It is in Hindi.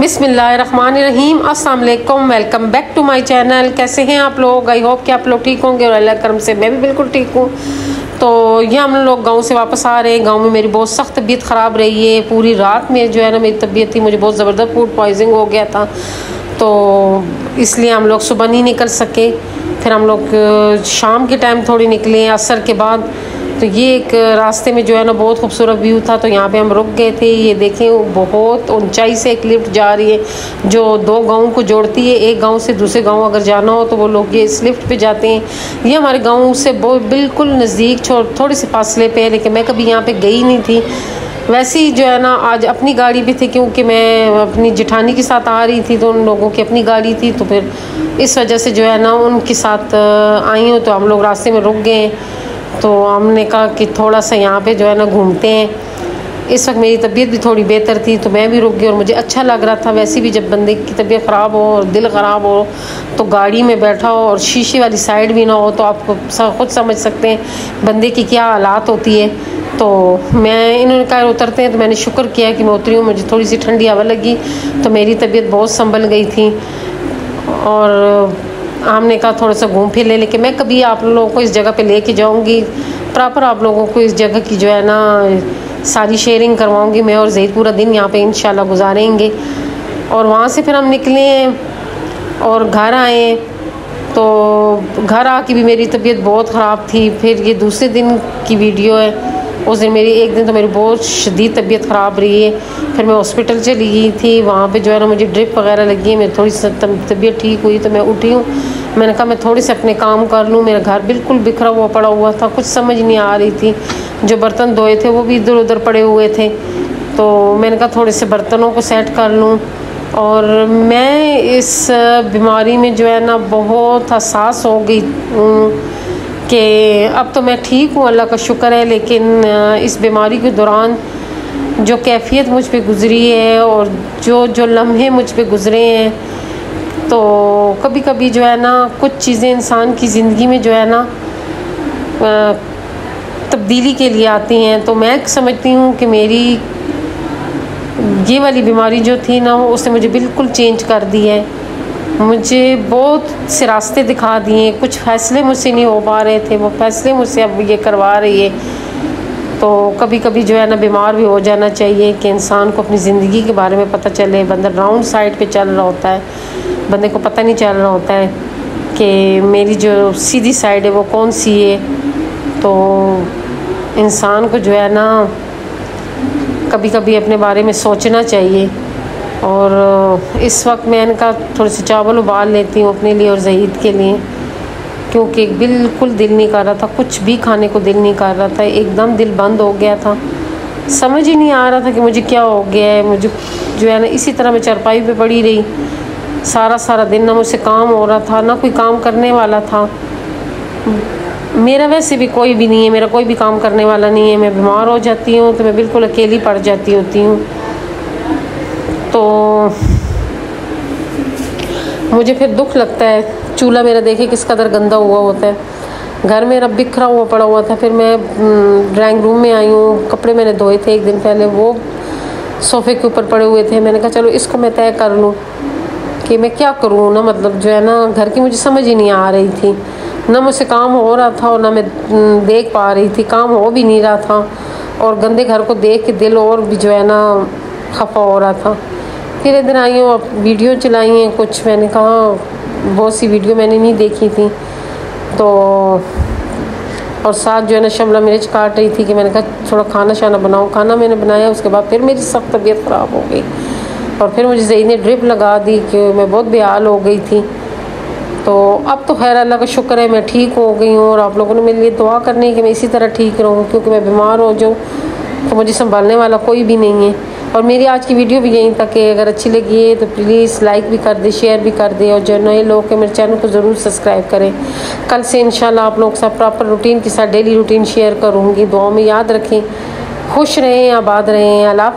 बिसमीम अस्सलाम welcome back to my channel. कैसे हैं आप लोग? आई होप कि आप लोग ठीक होंगे और अल्लाह करम से मैं भी बिल्कुल ठीक हूँ। तो ये हम लोग गाँव से वापस आ रहे हैं। गाँव में मेरी बहुत सख्त तबीयत ख़राब रही है। पूरी रात में जो है ना मेरी तबीयत थी, मुझे बहुत ज़बरदस्त फ़ूड पॉइजनिंग हो गया था। तो इसलिए हम लोग सुबह नहीं निकल सके। फिर हम लोग शाम के टाइम थोड़ी निकले असर के बाद तो ये एक रास्ते में जो है ना बहुत खूबसूरत व्यू था तो यहाँ पे हम रुक गए थे। ये देखें बहुत ऊंचाई से एक लिफ्ट जा रही है, जो दो गाँव को जोड़ती है। एक गाँव से दूसरे गाँव अगर जाना हो तो वो लोग ये इस लिफ्ट पे जाते हैं। ये हमारे गाँव से बिल्कुल नज़दीक थोड़े से फासले पे है, लेकिन मैं कभी यहाँ पर गई नहीं थी। वैसे ही जो है ना, आज अपनी गाड़ी भी थी, क्योंकि मैं अपनी जिठानी के साथ आ रही थी तो उन लोगों की अपनी गाड़ी थी तो फिर इस वजह से जो है ना, उनके साथ आई हूँ तो हम लोग रास्ते में रुक गए। तो हमने कहा कि थोड़ा सा यहाँ पे जो है ना घूमते हैं। इस वक्त मेरी तबीयत भी थोड़ी बेहतर थी तो मैं भी रुक गई और मुझे अच्छा लग रहा था। वैसे भी जब बंदे की तबीयत ख़राब हो और दिल ख़राब हो तो गाड़ी में बैठा हो और शीशे वाली साइड भी ना हो तो आप खुद समझ सकते हैं बंदे की क्या हालात होती है। तो मैं, इन्होंने कहा, उतरते हैं। तो मैंने शुक्र किया कि मैं उतरी हूँ। मुझे थोड़ी सी ठंडी हवा लगी तो मेरी तबीयत बहुत संभल गई थी। और हमने कहा थोड़ा सा घूम फिर ले, लेकिन मैं कभी आप लोगों को इस जगह पे लेके जाऊँगी। प्रॉपर आप लोगों को इस जगह की जो है ना, सारी शेयरिंग करवाऊँगी मैं और जैद पूरा दिन यहाँ पे इंशाल्लाह गुजारेंगे। और वहाँ से फिर हम निकले और घर आए तो घर आके भी मेरी तबीयत बहुत ख़राब थी। फिर ये दूसरे दिन की वीडियो है उस दिन मेरी, एक दिन तो मेरी बहुत शदीद तबीयत ख़राब रही है। फिर मैं हॉस्पिटल चली गई थी, वहाँ पे जो है ना मुझे ड्रिप वगैरह लगी है, मेरी थोड़ी सी तबीयत ठीक हुई तो मैं उठी हूँ। मैंने कहा, मैं थोड़ी से अपने काम कर लूँ, मेरा घर बिल्कुल बिखरा हुआ पड़ा हुआ था, कुछ समझ नहीं आ रही थी। जो बर्तन धोए थे वो भी इधर उधर पड़े हुए थे। तो मैंने कहा, थोड़े से बर्तनों को सेट कर लूँ। और मैं इस बीमारी में जो है ना बहुत हसास हो गई कि अब तो मैं ठीक हूँ, अल्लाह का शुक्र है, लेकिन इस बीमारी के दौरान जो कैफियत मुझ पर गुज़री है और जो जो लम्हे मुझ पर गुज़रे हैं तो कभी कभी जो है ना, कुछ चीज़ें इंसान की ज़िंदगी में जो है ना तब्दीली के लिए आती हैं। तो मैं समझती हूँ कि मेरी ये वाली बीमारी जो थी ना, उसने मुझे बिल्कुल चेंज कर दी है। मुझे बहुत से रास्ते दिखा दिए, कुछ फ़ैसले मुझसे नहीं हो पा रहे थे, वो फ़ैसले मुझसे अब ये करवा रही है। तो कभी कभी जो है ना, बीमार भी हो जाना चाहिए कि इंसान को अपनी ज़िंदगी के बारे में पता चले। बंदा राउंड साइड पे चल रहा होता है, बंदे को पता नहीं चल रहा होता है कि मेरी जो सीधी साइड है वो कौन सी है। तो इंसान को जो है ना कभी कभी अपने बारे में सोचना चाहिए। और इस वक्त मैं इनका थोड़े से चावल उबाल लेती हूँ अपने लिए और जहीद के लिए, क्योंकि बिल्कुल दिल नहीं कर रहा था, कुछ भी खाने को दिल नहीं कर रहा था, एकदम दिल बंद हो गया था। समझ ही नहीं आ रहा था कि मुझे क्या हो गया है, मुझे जो है ना, इसी तरह मैं चरपाई पे पड़ी रही। सारा सारा दिन ना मुझसे काम हो रहा था, ना कोई काम करने वाला था। मेरा वैसे भी कोई भी नहीं है, मेरा कोई भी काम करने वाला नहीं है, मैं बीमार हो जाती हूँ तो मैं बिल्कुल अकेली पड़ जाती होती हूँ। तो मुझे फिर दुख लगता है। चूल्हा मेरा देखे किस कदर गंदा हुआ होता है। घर मेरा बिखरा हुआ पड़ा हुआ था। फिर मैं ड्राइंग रूम में आई हूँ। कपड़े मैंने धोए थे एक दिन पहले। वो सोफ़े के ऊपर पड़े हुए थे। मैंने कहा, चलो, इसको मैं तय कर लूँ कि मैं क्या करूँ ना? मतलब जो है ना, घर की मुझे समझ ही नहीं आ रही थी। ना मुझसे काम हो रहा था और ना मैं देख पा रही थी। काम हो भी नहीं रहा था और गंदे घर को देख के दिल और भी जो है ना, खफा हो रहा था। फिर इधर आई हूँ वीडियो चलाई हैं कुछ। मैंने कहा, बहुत सी वीडियो मैंने नहीं देखी थी। तो और साथ जो है ना, शिमला मिर्च काट रही थी कि मैंने कहा, थोड़ा खाना शाना बनाऊँ खाना मैंने बनाया, उसके बाद फिर मेरी सब तबीयत ख़राब हो गई। और फिर मुझे जही ने ड्रिप लगा दी कि मैं बहुत बेहाल हो गई थी। तो अब तो खैर अल्लाह का शुक्र है, मैं ठीक हो गई हूँ। और आप लोगों ने मेरे लिए दुआ करनी है कि मैं इसी तरह ठीक रहूँ, क्योंकि मैं बीमार हो जाऊँ तो मुझे संभालने वाला कोई भी नहीं है। और मेरी आज की वीडियो भी यहीं तक है। अगर अच्छी लगी है तो प्लीज़ लाइक भी कर दे शेयर भी कर दे और जो नए लोग हैं मेरे चैनल को ज़रूर सब्सक्राइब करें। कल से इंशाल्लाह आप लोग सब प्रॉपर रूटीन के साथ डेली रूटीन शेयर करूँगी। दुआओं में याद रखें। खुश रहें, आबाद रहें। अल्लाह